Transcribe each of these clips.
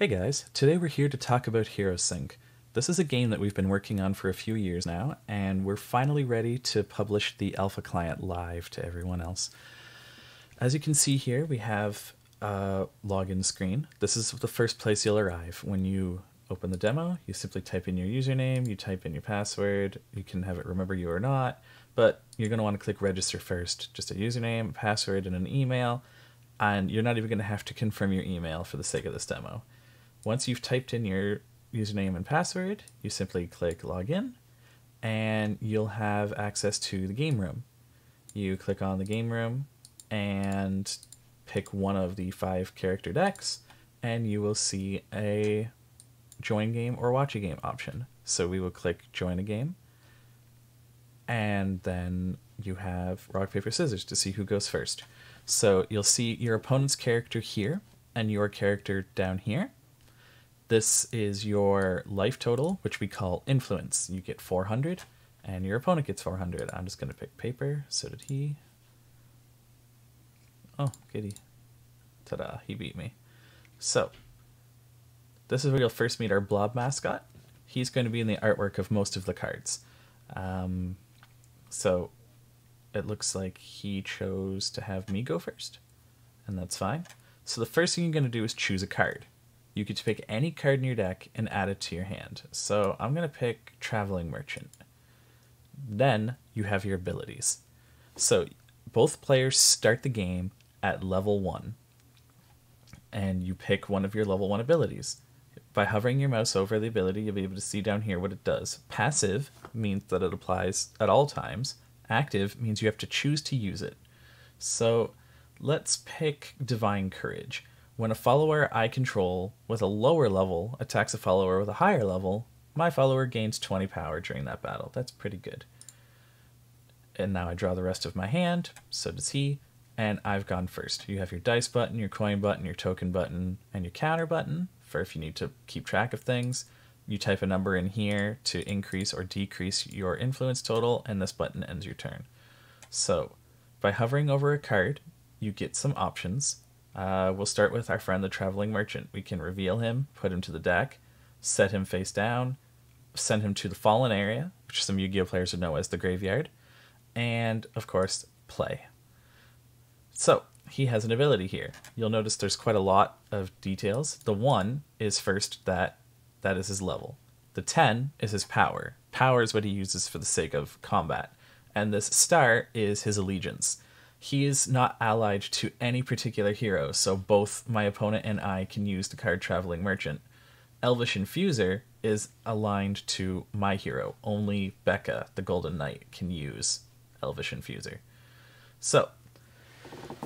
Hey guys, today we're here to talk about HeroSync. This is a game that we've been working on for a few years now, and we're finally ready to publish the alpha client live to everyone else. As you can see here, we have a login screen. This is the first place you'll arrive. When you open the demo, you simply type in your username, you type in your password, you can have it remember you or not, but you're going to want to click register first. Just a username, a password, and an email, and you're not even going to have to confirm your email for the sake of this demo. Once you've typed in your username and password, you simply click login and you'll have access to the game room. You click on the game room and pick one of the five character decks and you will see a join game or watch a game option. So we will click join a game and then you have rock, paper, scissors to see who goes first. So you'll see your opponent's character here and your character down here. This is your life total, which we call influence. You get 400, and your opponent gets 400. I'm just going to pick paper. So did he. Oh, kitty. Ta-da, he beat me. So, this is where you'll first meet our blob mascot. He's going to be in the artwork of most of the cards. Um, so, it looks like he chose to have me go first, and that's fine. So the first thing you're going to do is choose a card you to pick any card in your deck and add it to your hand. So I'm going to pick Traveling Merchant. Then you have your abilities. So both players start the game at level 1. And you pick one of your level 1 abilities. By hovering your mouse over the ability, you'll be able to see down here what it does. Passive means that it applies at all times. Active means you have to choose to use it. So let's pick Divine Courage. When a follower I control with a lower level attacks a follower with a higher level, my follower gains 20 power during that battle. That's pretty good. And now I draw the rest of my hand, so does he, and I've gone first. You have your dice button, your coin button, your token button, and your counter button for if you need to keep track of things. You type a number in here to increase or decrease your influence total, and this button ends your turn. So, by hovering over a card, you get some options uh, we'll start with our friend the Traveling Merchant. We can reveal him, put him to the deck, set him face down, send him to the Fallen area, which some Yu Gi Oh players would know as the graveyard, and of course, play. So, he has an ability here. You'll notice there's quite a lot of details. The 1 is first that that is his level. The 10 is his power. Power is what he uses for the sake of combat. And this star is his allegiance he is not allied to any particular hero, so both my opponent and I can use the card Traveling Merchant. Elvish Infuser is aligned to my hero. Only Becca, the Golden Knight, can use Elvish Infuser. So,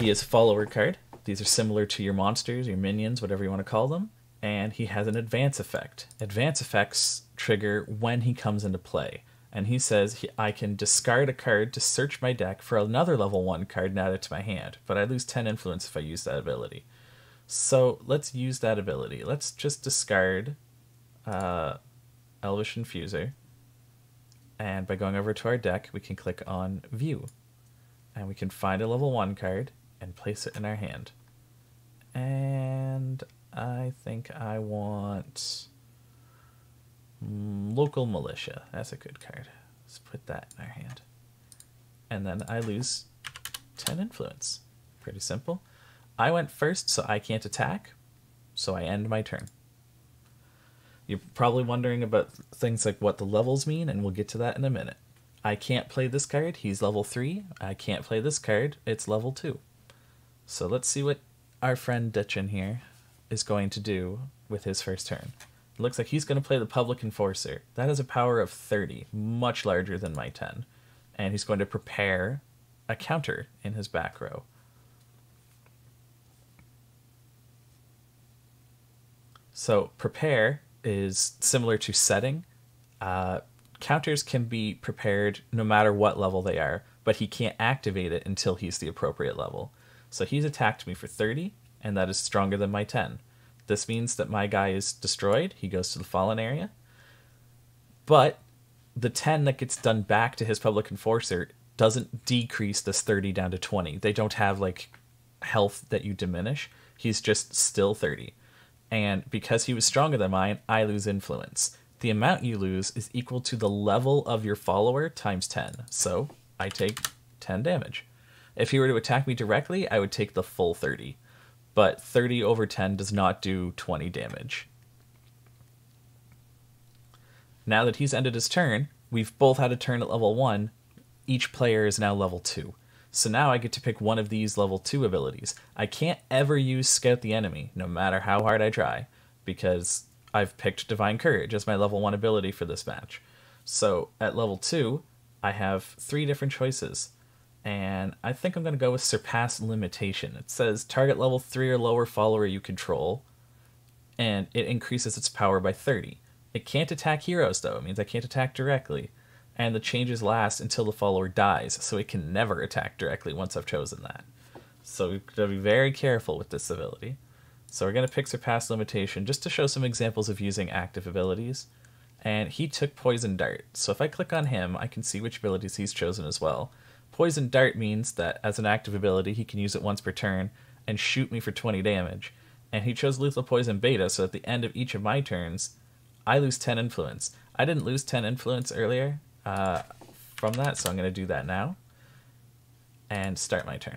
he is a follower card. These are similar to your monsters, your minions, whatever you want to call them. And he has an advance effect. Advance effects trigger when he comes into play and he says I can discard a card to search my deck for another level 1 card and add it to my hand, but I lose 10 influence if I use that ability. So let's use that ability. Let's just discard uh, Elvish Infuser, and by going over to our deck, we can click on View, and we can find a level 1 card and place it in our hand. And I think I want Mm, local militia. That's a good card. Let's put that in our hand. And then I lose 10 influence. Pretty simple. I went first, so I can't attack. So I end my turn. You're probably wondering about things like what the levels mean, and we'll get to that in a minute. I can't play this card. He's level 3. I can't play this card. It's level 2. So let's see what our friend Ditchin here is going to do with his first turn. It looks like he's going to play the Public Enforcer. That has a power of 30, much larger than my 10. And he's going to prepare a counter in his back row. So prepare is similar to setting. Uh, counters can be prepared no matter what level they are, but he can't activate it until he's the appropriate level. So he's attacked me for 30, and that is stronger than my 10. This means that my guy is destroyed. He goes to the fallen area. But the 10 that gets done back to his public enforcer doesn't decrease this 30 down to 20. They don't have like health that you diminish. He's just still 30. And because he was stronger than mine, I lose influence. The amount you lose is equal to the level of your follower times 10. So I take 10 damage. If he were to attack me directly, I would take the full 30. But 30 over 10 does not do 20 damage. Now that he's ended his turn, we've both had a turn at level 1. Each player is now level 2. So now I get to pick one of these level 2 abilities. I can't ever use Scout the Enemy, no matter how hard I try, because I've picked Divine Courage as my level 1 ability for this match. So at level 2, I have three different choices. And I think I'm going to go with Surpass Limitation. It says target level 3 or lower follower you control, and it increases its power by 30. It can't attack heroes, though. It means I can't attack directly. And the changes last until the follower dies, so it can never attack directly once I've chosen that. So we've got to be very careful with this ability. So we're going to pick Surpass Limitation just to show some examples of using active abilities. And he took Poison Dart. So if I click on him, I can see which abilities he's chosen as well. Poison Dart means that as an active ability, he can use it once per turn and shoot me for 20 damage. And he chose Lethal Poison Beta, so at the end of each of my turns, I lose 10 influence. I didn't lose 10 influence earlier uh, from that, so I'm going to do that now and start my turn.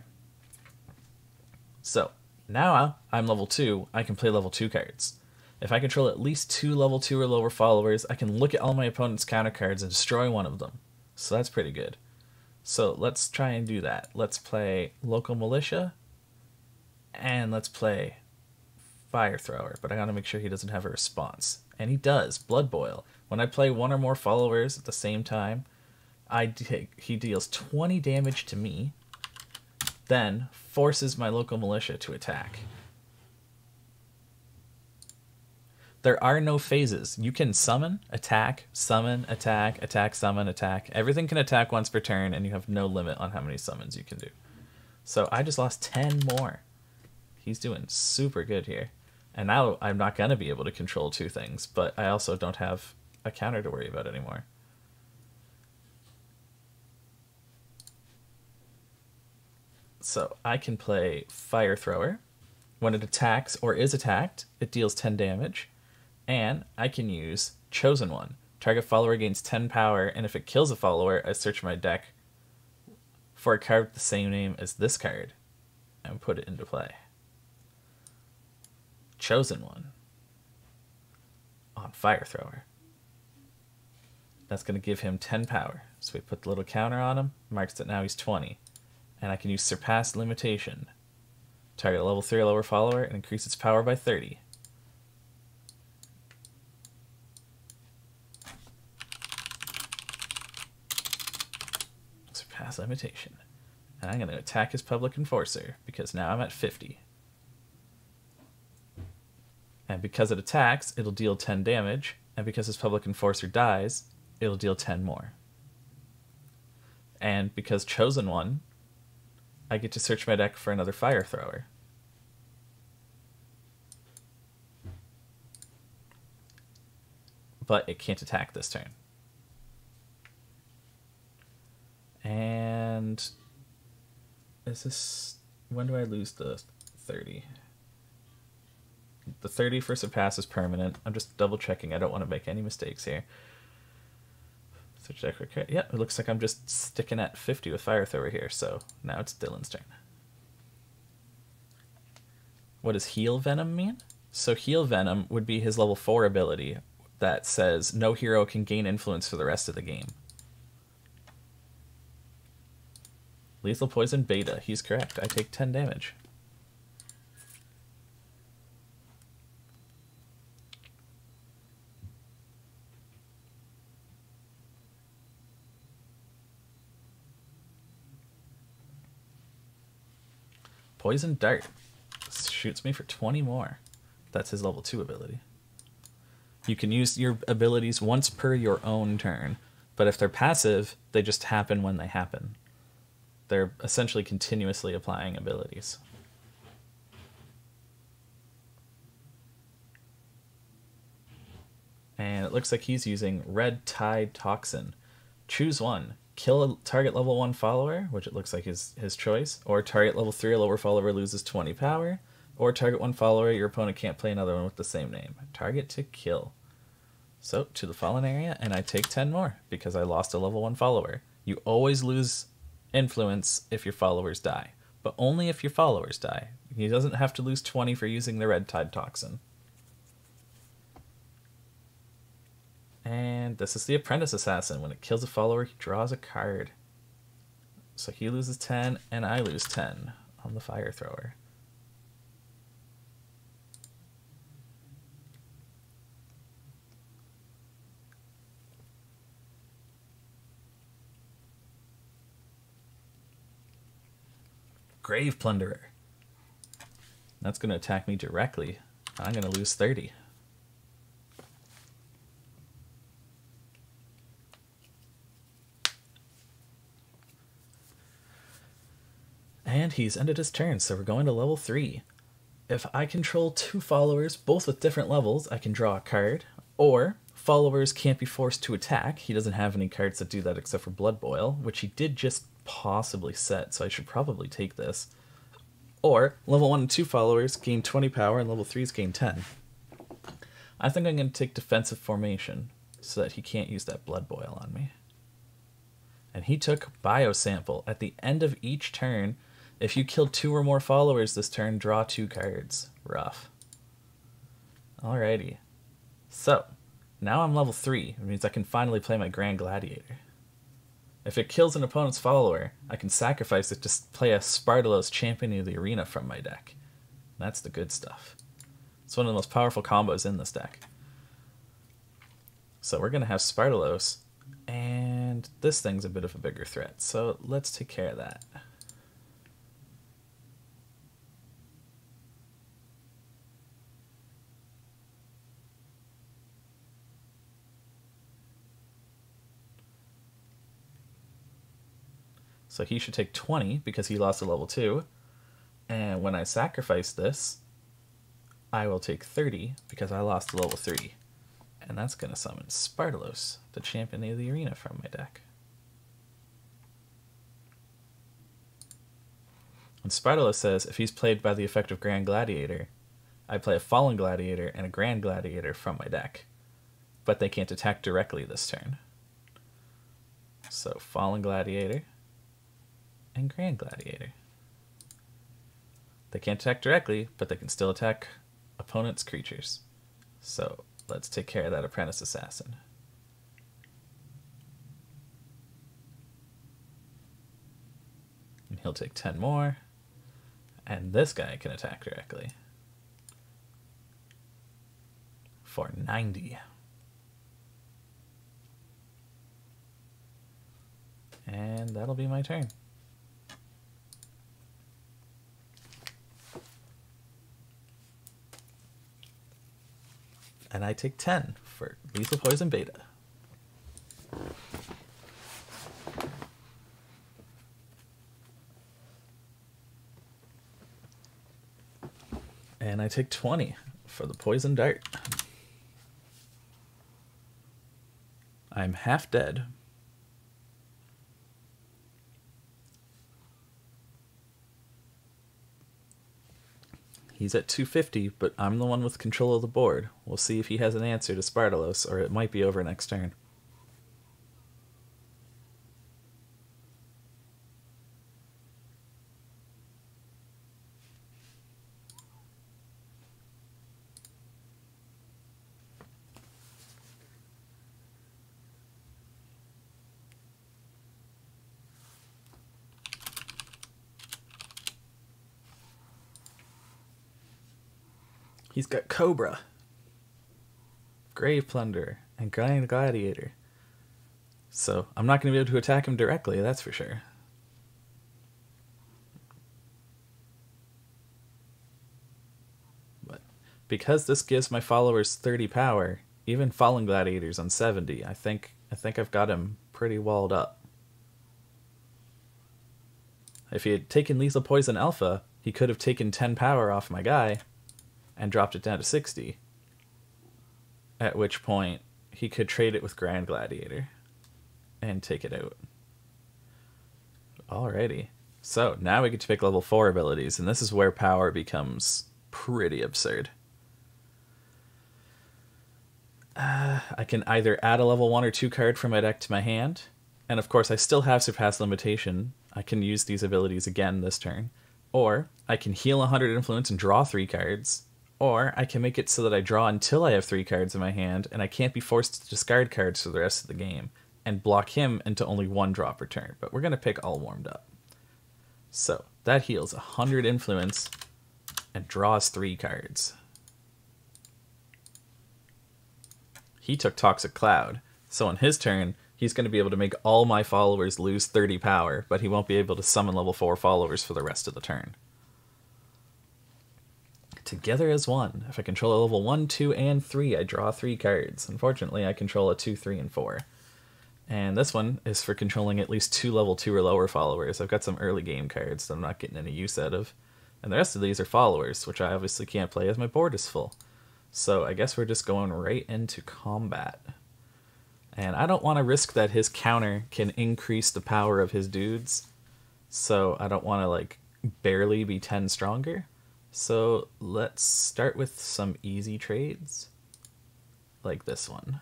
So now I'm level 2, I can play level 2 cards. If I control at least two level 2 or lower followers, I can look at all my opponent's counter cards and destroy one of them. So that's pretty good. So let's try and do that. Let's play Local Militia and let's play Fire Thrower, but I gotta make sure he doesn't have a response. And he does. Blood Boil. When I play one or more followers at the same time, I take, he deals 20 damage to me, then forces my local militia to attack. There are no phases. You can summon, attack, summon, attack, attack, summon, attack. Everything can attack once per turn, and you have no limit on how many summons you can do. So I just lost 10 more. He's doing super good here. And now I'm not going to be able to control two things, but I also don't have a counter to worry about anymore. So I can play Fire Thrower. When it attacks or is attacked, it deals 10 damage. And I can use Chosen One. Target follower gains 10 power, and if it kills a follower, I search my deck for a card with the same name as this card and put it into play chosen one on Fire Thrower. That's going to give him 10 power. So we put the little counter on him, marks that now he's 20. And I can use Surpass Limitation. Target a level 3 or lower follower and increase its power by 30. Surpass Limitation. And I'm going to attack his Public Enforcer because now I'm at 50. And because it attacks, it'll deal 10 damage. And because his public enforcer dies, it'll deal 10 more. And because chosen one, I get to search my deck for another fire thrower. But it can't attack this turn. And is this when do I lose the 30? the 30 for surpass is permanent. I'm just double checking. I don't want to make any mistakes here. Search deck okay. Yeah, it looks like I'm just sticking at 50 with fire thrower here. So now it's Dylan's turn. What does heal venom mean? So heal venom would be his level 4 ability that says no hero can gain influence for the rest of the game. Lethal poison beta. He's correct. I take 10 damage. Poison Dart. Shoots me for 20 more. That's his level 2 ability. You can use your abilities once per your own turn, but if they're passive, they just happen when they happen. They're essentially continuously applying abilities. And it looks like he's using Red Tide Toxin. Choose one kill a target level 1 follower, which it looks like is his choice, or target level 3 or lower follower loses 20 power, Or target one follower, your opponent can't play another one with the same name. Target to kill. So, to the fallen area, and I take 10 more because I lost a level 1 follower. You always lose influence if your followers die, but only if your followers die. He doesn't have to lose 20 for using the Red Tide Toxin. And this is the Apprentice Assassin. When it kills a follower, he draws a card. So he loses 10, and I lose 10 on the Fire Thrower. Grave Plunderer. That's going to attack me directly. I'm going to lose 30. And he's ended his turn, so we're going to level 3. If I control two followers, both with different levels, I can draw a card. Or, followers can't be forced to attack. He doesn't have any cards that do that except for Blood Boil, which he did just possibly set, so I should probably take this. Or, level 1 and 2 followers gain 20 power, and level 3s gain 10. I think I'm going to take defensive formation, so that he can't use that blood boil on me. And he took biosample. At the end of each turn, if you kill two or more followers this turn, draw two cards. Rough. Alrighty. So, now I'm level 3. It means I can finally play my Grand Gladiator. If it kills an opponent's follower, I can sacrifice it to play a Spartalos Champion of the Arena from my deck. That's the good stuff. It's one of the most powerful combos in this deck. So we're going to have Spartalos, and this thing's a bit of a bigger threat, so let's take care of that. So he should take 20 because he lost a level 2. And when I sacrifice this, I will take 30 because I lost a level 3. And that's going to summon Spartalos, the champion of the arena, from my deck. And Spartalos says if he's played by the effect of Grand Gladiator, I play a Fallen Gladiator and a Grand Gladiator from my deck. But they can't attack directly this turn. So Fallen Gladiator and Grand Gladiator. They can't attack directly, but they can still attack opponent's creatures. So let's take care of that Apprentice Assassin. And he'll take 10 more. And this guy can attack directly. For 90. And that'll be my turn. And I take 10 for Lethal Poison Beta. And I take 20 for the Poison Dart. I'm half dead. He's at 250, but I'm the one with control of the board. We'll see if he has an answer to Spartalos, or it might be over next turn. He's got Cobra, Grave Plunder, and Grand Gladiator. So I'm not going to be able to attack him directly, that's for sure. But because this gives my followers 30 power, even Fallen Gladiators on 70, I think I think I've got him pretty walled up. If he had taken Lethal Poison Alpha, he could have taken 10 power off my guy, and dropped it down to 60. At which point he could trade it with Grand Gladiator and take it out. Alrighty. So now we get to pick level 4 abilities, and this is where power becomes pretty absurd. Uh, I can either add a level 1 or 2 card from my deck to my hand, and of course I still have Surpass Limitation. I can use these abilities again this turn. Or I can heal 100 influence and draw 3 cards. Or I can make it so that I draw until I have 3 cards in my hand, and I can't be forced to discard cards for the rest of the game, and block him into only one draw per turn. But we're going to pick all warmed up. So that heals 100 influence and draws 3 cards. He took Toxic Cloud, so on his turn, he's going to be able to make all my followers lose 30 power, but he won't be able to summon level 4 followers for the rest of the turn. Together as one. If I control a level 1, 2, and 3, I draw 3 cards. Unfortunately, I control a 2, 3, and 4. And this one is for controlling at least two level 2 or lower followers. I've got some early game cards that I'm not getting any use out of. And the rest of these are followers, which I obviously can't play as my board is full. So I guess we're just going right into combat. And I don't want to risk that his counter can increase the power of his dudes. So I don't want to like barely be 10 stronger. So let's start with some easy trades. Like this one.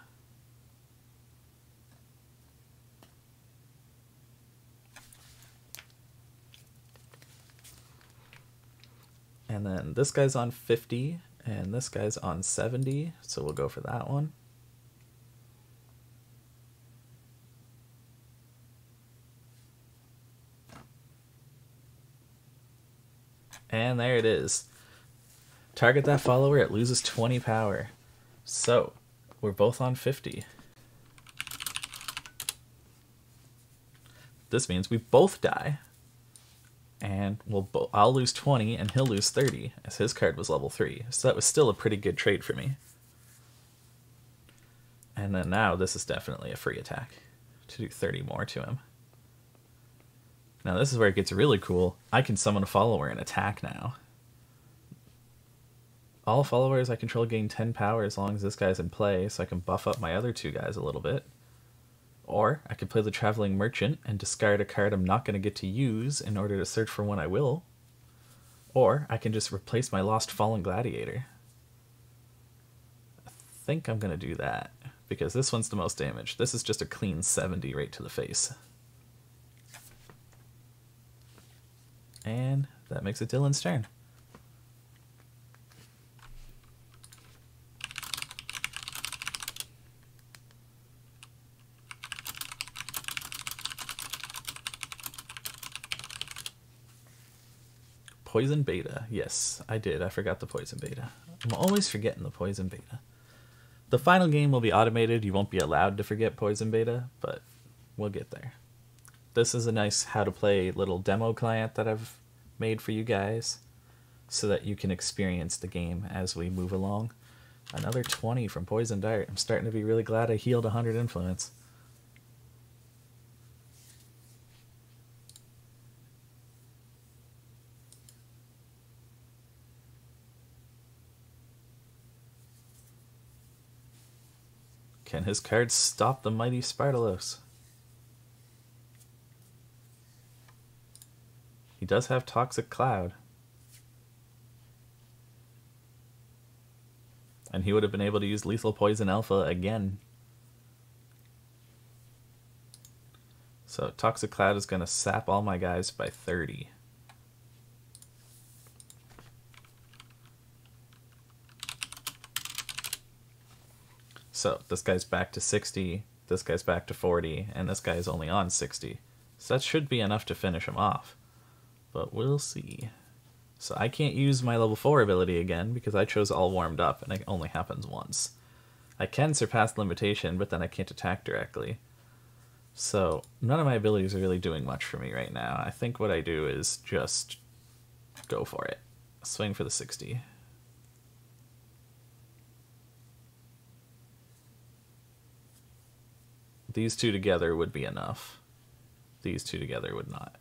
And then this guy's on 50 and this guy's on 70, so we'll go for that one. And there it is. Target that follower, it loses 20 power. So, we're both on 50. This means we both die and we'll bo- I'll lose 20 and he'll lose 30 as his card was level 3. So that was still a pretty good trade for me. And then now this is definitely a free attack to do 30 more to him. Now this is where it gets really cool. I can summon a follower and attack now. All followers I control gain 10 power as long as this guy's in play, so I can buff up my other two guys a little bit. Or I could play the Traveling Merchant and discard a card I'm not going to get to use in order to search for one I will. Or I can just replace my Lost Fallen Gladiator. I think I'm going to do that, because this one's the most damage. This is just a clean 70 right to the face. And that makes it Dylan's turn. Poison Beta. Yes, I did. I forgot the Poison Beta. I'm always forgetting the Poison Beta. The final game will be automated. You won't be allowed to forget Poison Beta, but we'll get there. This is a nice how to play little demo client that I've made for you guys so that you can experience the game as we move along. Another 20 from Poison Dart. I'm starting to be really glad I healed 100 influence. Can his cards stop the mighty Spartalos? He does have Toxic Cloud. And he would have been able to use Lethal Poison Alpha again. So Toxic Cloud is going to sap all my guys by 30. So this guy's back to 60, this guy's back to 40, and this guy is only on 60. So that should be enough to finish him off. But we'll see. So I can't use my level 4 ability again because I chose all warmed up and it only happens once. I can surpass limitation, but then I can't attack directly. So none of my abilities are really doing much for me right now. I think what I do is just go for it. Swing for the 60. These two together would be enough. These two together would not.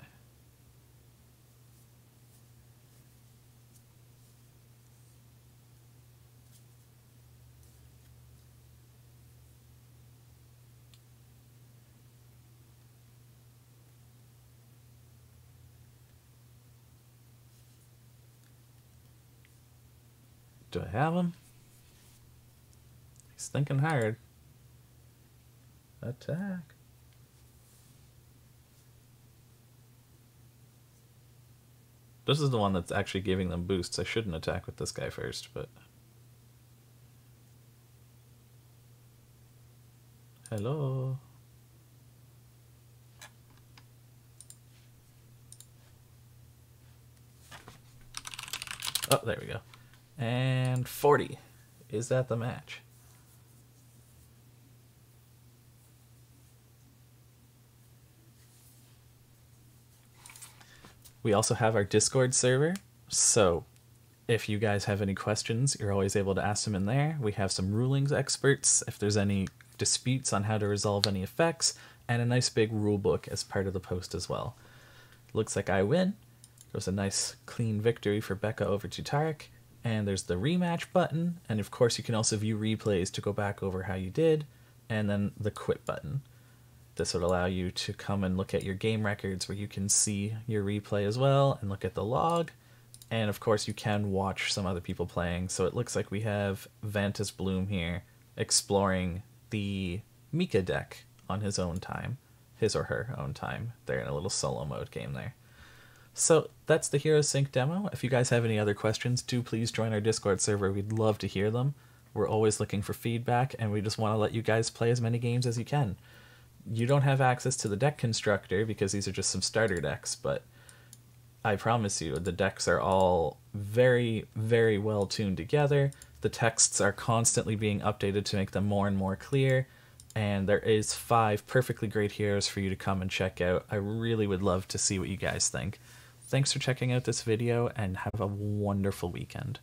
Do I have him? He's thinking hard. Attack. This is the one that's actually giving them boosts. I shouldn't attack with this guy first, but... Hello? Oh, there we go. And 40. Is that the match? We also have our Discord server, so if you guys have any questions, you're always able to ask them in there. We have some rulings experts if there's any disputes on how to resolve any effects, and a nice big rule book as part of the post as well. Looks like I win. It was a nice clean victory for Becca over Tutaric. And there's the rematch button, and of course you can also view replays to go back over how you did, and then the quit button. This would allow you to come and look at your game records where you can see your replay as well and look at the log. And of course you can watch some other people playing. So it looks like we have Vantus Bloom here exploring the Mika deck on his own time, his or her own time. They're in a little solo mode game there. So that's the HeroSync demo. If you guys have any other questions, do please join our Discord server. We'd love to hear them. We're always looking for feedback, and we just want to let you guys play as many games as you can. You don't have access to the deck constructor because these are just some starter decks, but I promise you, the decks are all very, very well tuned together. The texts are constantly being updated to make them more and more clear, and there is five perfectly great heroes for you to come and check out. I really would love to see what you guys think. Thanks for checking out this video and have a wonderful weekend.